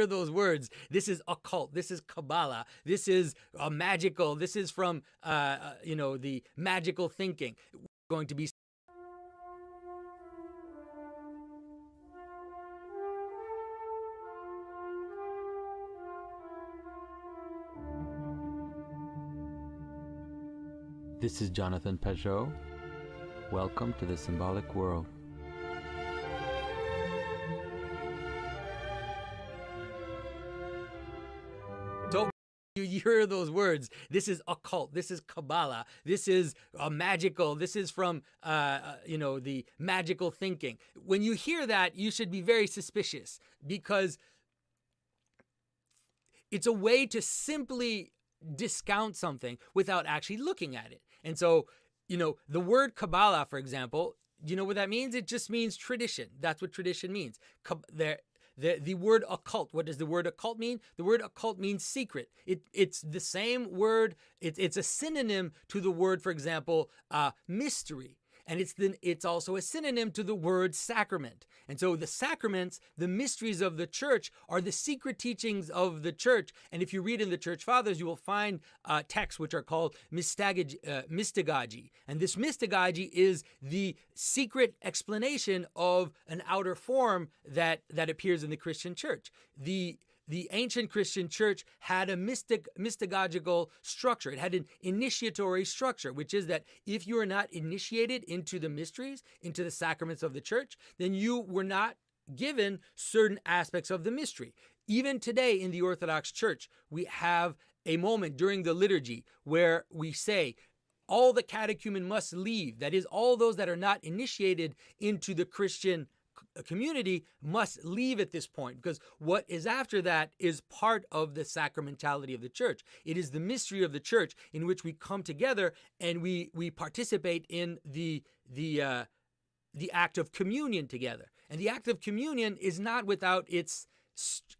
hear those words. This is occult. This is Kabbalah. This is uh, magical. This is from, uh, uh, you know, the magical thinking. We're going to be This is Jonathan Pageau. Welcome to the Symbolic World. You hear those words. This is occult. This is Kabbalah. This is uh, magical. This is from, uh, uh, you know, the magical thinking. When you hear that, you should be very suspicious because it's a way to simply discount something without actually looking at it. And so, you know, the word Kabbalah, for example, you know what that means? It just means tradition. That's what tradition means. The, the word occult, what does the word occult mean? The word occult means secret. It, it's the same word, it, it's a synonym to the word, for example, uh, mystery and it's the, it's also a synonym to the word sacrament. And so the sacraments, the mysteries of the church, are the secret teachings of the church. And if you read in the church fathers, you will find uh, texts which are called mystagogy, uh, mystagogy. And this mystagogy is the secret explanation of an outer form that that appears in the Christian church. The the ancient Christian church had a mystic, mystagogical structure. It had an initiatory structure, which is that if you are not initiated into the mysteries, into the sacraments of the church, then you were not given certain aspects of the mystery. Even today in the Orthodox Church, we have a moment during the liturgy where we say, all the catechumen must leave. That is, all those that are not initiated into the Christian community must leave at this point because what is after that is part of the sacramentality of the church. It is the mystery of the church in which we come together and we we participate in the the uh, the act of communion together. And the act of communion is not without its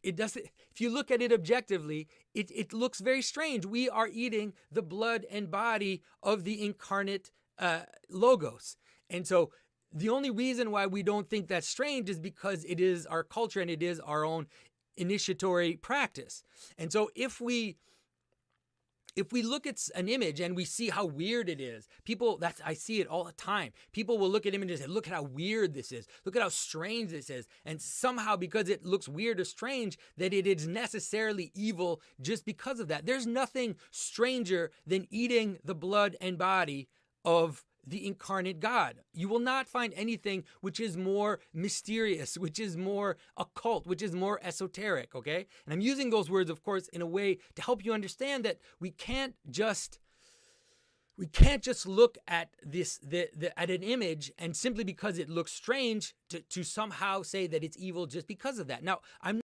it doesn't if you look at it objectively it, it looks very strange we are eating the blood and body of the incarnate uh, logos and so the only reason why we don't think that's strange is because it is our culture and it is our own initiatory practice. And so if we if we look at an image and we see how weird it is, people that's I see it all the time. People will look at images and look at how weird this is. Look at how strange this is. And somehow because it looks weird or strange that it is necessarily evil just because of that. There's nothing stranger than eating the blood and body of the incarnate God. You will not find anything which is more mysterious, which is more occult, which is more esoteric, okay? And I'm using those words, of course, in a way to help you understand that we can't just we can't just look at this the, the, at an image and simply because it looks strange to, to somehow say that it's evil just because of that. Now, I'm